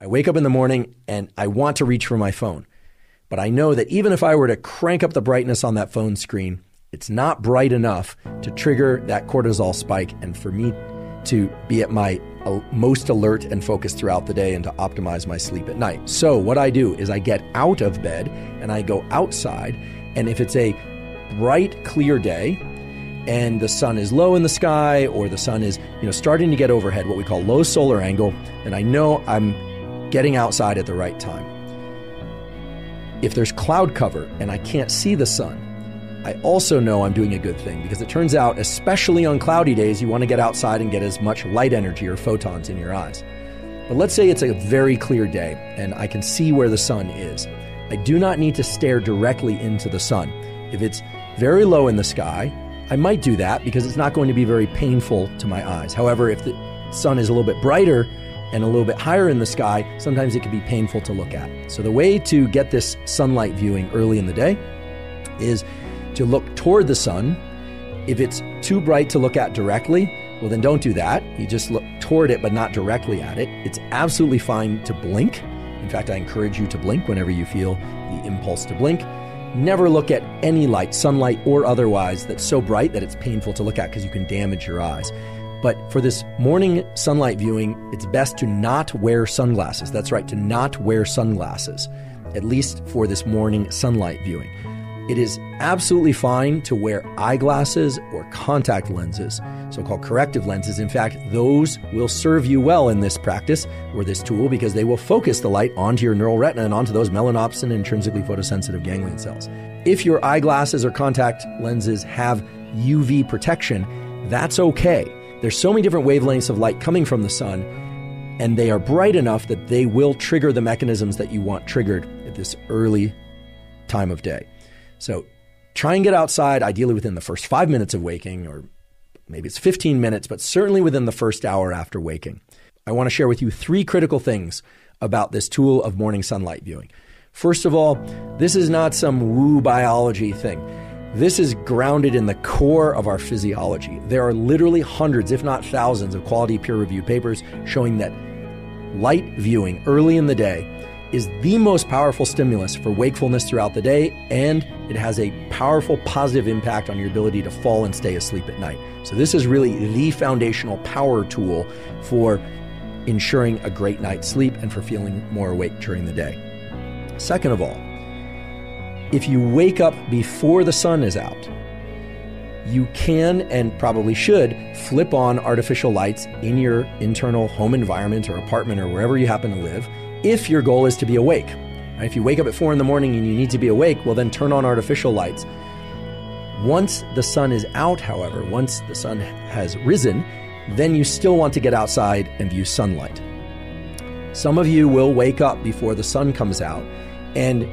I wake up in the morning and I want to reach for my phone. But I know that even if I were to crank up the brightness on that phone screen, it's not bright enough to trigger that cortisol spike and for me to be at my uh, most alert and focused throughout the day and to optimize my sleep at night. So, what I do is I get out of bed and I go outside. And if it's a bright, clear day, and the sun is low in the sky or the sun is you know starting to get overhead what we call low solar angle then i know i'm getting outside at the right time. If there's cloud cover and i can't see the sun i also know i'm doing a good thing because it turns out especially on cloudy days you want to get outside and get as much light energy or photons in your eyes. But let's say it's a very clear day and i can see where the sun is. I do not need to stare directly into the sun. If it's very low in the sky I might do that because it's not going to be very painful to my eyes. However, if the sun is a little bit brighter and a little bit higher in the sky, sometimes it can be painful to look at. So, the way to get this sunlight viewing early in the day is to look toward the sun. If it's too bright to look at directly, well, then don't do that. You just look toward it, but not directly at it. It's absolutely fine to blink. In fact, I encourage you to blink whenever you feel the impulse to blink. Never look at any light, sunlight or otherwise, that's so bright that it's painful to look at because you can damage your eyes. But for this morning sunlight viewing, it's best to not wear sunglasses. That's right, to not wear sunglasses, at least for this morning sunlight viewing. It is absolutely fine to wear eyeglasses or contact lenses, so called corrective lenses. In fact, those will serve you well in this practice or this tool because they will focus the light onto your neural retina and onto those melanopsin intrinsically photosensitive ganglion cells. If your eyeglasses or contact lenses have UV protection, that's okay. There's so many different wavelengths of light coming from the sun, and they are bright enough that they will trigger the mechanisms that you want triggered at this early time of day. So try and get outside, ideally within the first five minutes of waking, or maybe it's 15 minutes, but certainly within the first hour after waking. I want to share with you three critical things about this tool of morning sunlight viewing. First of all, this is not some woo biology thing. This is grounded in the core of our physiology. There are literally hundreds, if not thousands, of quality peer reviewed papers showing that light viewing early in the day is the most powerful stimulus for wakefulness throughout the day, and it has a powerful positive impact on your ability to fall and stay asleep at night. So, this is really the foundational power tool for ensuring a great night's sleep and for feeling more awake during the day. Second of all, if you wake up before the sun is out, you can and probably should flip on artificial lights in your internal home environment or apartment or wherever you happen to live if your goal is to be awake. If you wake up at four in the morning and you need to be awake, well, then turn on artificial lights. Once the sun is out, however, once the sun has risen, then you still want to get outside and view sunlight. Some of you will wake up before the sun comes out, and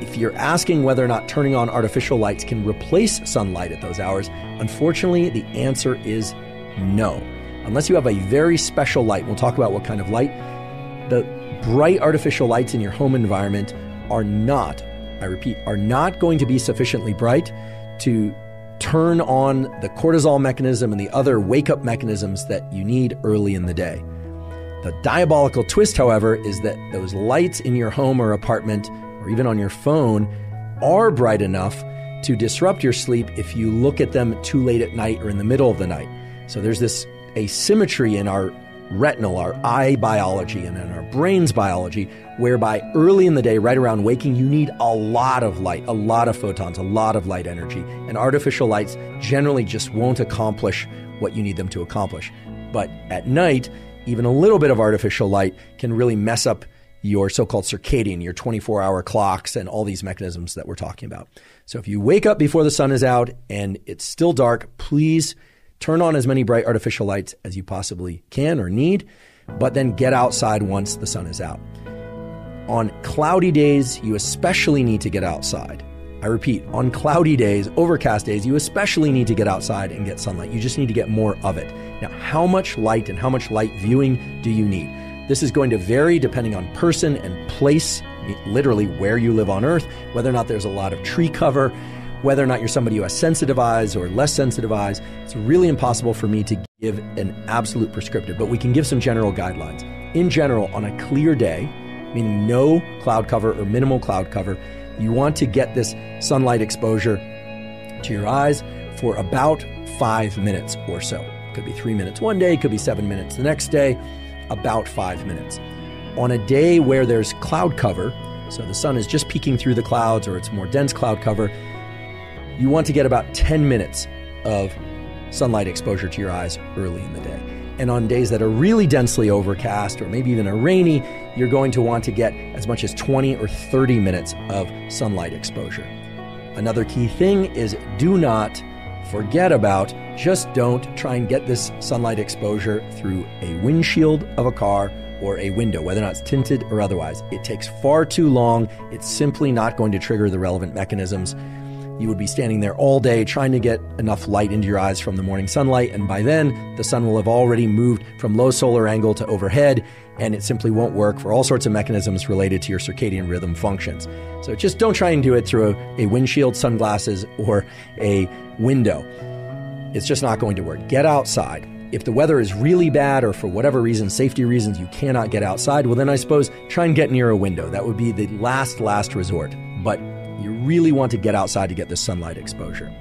if you're asking whether or not turning on artificial lights can replace sunlight at those hours, unfortunately, the answer is no. Unless you have a very special light, we'll talk about what kind of light. The bright artificial lights in your home environment are not, I repeat, are not going to be sufficiently bright to turn on the cortisol mechanism and the other wake up mechanisms that you need early in the day. The diabolical twist, however, is that those lights in your home or apartment or even on your phone are bright enough to disrupt your sleep if you look at them too late at night or in the middle of the night. So there's this asymmetry in our retinal, our eye biology, and in our brain's biology, whereby early in the day, right around waking, you need a lot of light, a lot of photons, a lot of light energy. And artificial lights generally just won't accomplish what you need them to accomplish. But at night, even a little bit of artificial light can really mess up your so called circadian, your 24 hour clocks, and all these mechanisms that we're talking about. So if you wake up before the sun is out and it's still dark, please Turn on as many bright artificial lights as you possibly can or need, but then get outside once the sun is out. On cloudy days, you especially need to get outside. I repeat, on cloudy days, overcast days, you especially need to get outside and get sunlight. You just need to get more of it. Now, how much light and how much light viewing do you need? This is going to vary depending on person and place, literally where you live on Earth, whether or not there's a lot of tree cover, whether or not you're somebody who has sensitive eyes or less sensitive eyes, it's really impossible for me to give an absolute prescriptive, but we can give some general guidelines. in general, on a clear day, meaning no cloud cover or minimal cloud cover, you want to get this sunlight exposure to your eyes for about five minutes or so. Could be three minutes one day, could be seven minutes the next day, about five minutes. On a day where there's cloud cover, so the sun is just peeking through the clouds or it's more dense cloud cover, you want to get about 10 minutes of sunlight exposure to your eyes early in the day. And on days that are really densely overcast or maybe even a rainy, you're going to want to get as much as 20 or 30 minutes of sunlight exposure. Another key thing is do not forget about, just don't try and get this sunlight exposure through a windshield of a car or a window, whether or not it's tinted or otherwise. It takes far too long. It's simply not going to trigger the relevant mechanisms. You would be standing there all day trying to get enough light into your eyes from the morning sunlight, and by then, the sun will have already moved from low solar angle to overhead, and it simply won't work for all sorts of mechanisms related to your circadian rhythm functions. So just don't try and do it through a, a windshield, sunglasses, or a window. It's just not going to work. Get outside. If the weather is really bad or for whatever reason, safety reasons, you cannot get outside, well, then I suppose try and get near a window. That would be the last, last resort. But you really want to get outside to get the sunlight exposure.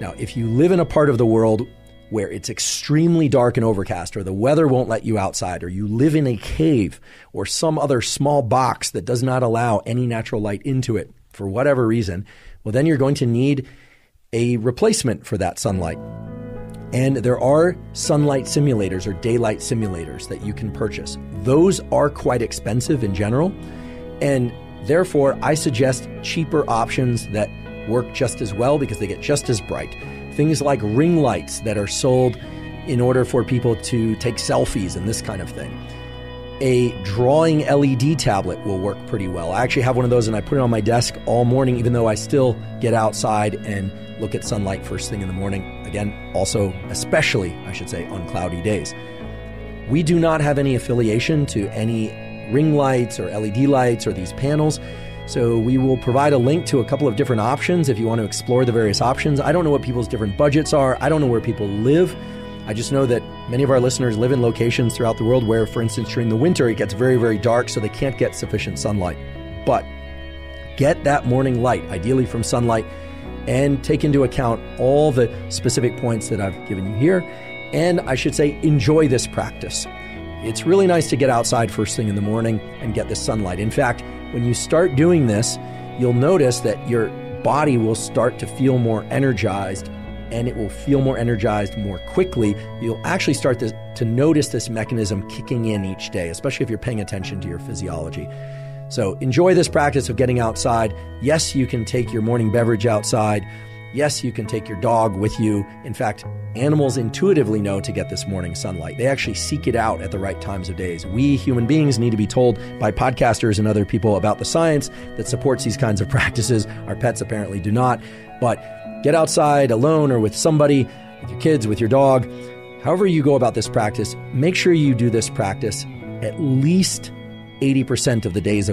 Now, if you live in a part of the world where it's extremely dark and overcast, or the weather won't let you outside, or you live in a cave or some other small box that does not allow any natural light into it for whatever reason, well, then you're going to need a replacement for that sunlight. And there are sunlight simulators or daylight simulators that you can purchase. Those are quite expensive in general. And therefore, I suggest cheaper options that work just as well because they get just as bright. Things like ring lights that are sold in order for people to take selfies and this kind of thing. A drawing LED tablet will work pretty well. I actually have one of those and I put it on my desk all morning, even though I still get outside and look at sunlight first thing in the morning. Again, also, especially, I should say, on cloudy days. We do not have any affiliation to any ring lights or LED lights or these panels. So we will provide a link to a couple of different options if you want to explore the various options. I don't know what people's different budgets are. I don't know where people live. I just know that many of our listeners live in locations throughout the world where, for instance, during the winter it gets very, very dark, so they can't get sufficient sunlight. But get that morning light, ideally from sunlight, and take into account all the specific points that I've given you here. And I should say, enjoy this practice. It's really nice to get outside first thing in the morning and get the sunlight. In fact, when you start doing this, you'll notice that your body will start to feel more energized and it will feel more energized more quickly. You'll actually start to, to notice this mechanism kicking in each day, especially if you're paying attention to your physiology. So enjoy this practice of getting outside. Yes, you can take your morning beverage outside. Yes, you can take your dog with you. In fact, animals intuitively know to get this morning sunlight. They actually seek it out at the right times of days. We human beings need to be told by podcasters and other people about the science that supports these kinds of practices. Our pets apparently do not. But get outside alone or with somebody, with your kids, with your dog. However, you go about this practice, make sure you do this practice at least 80% of the days of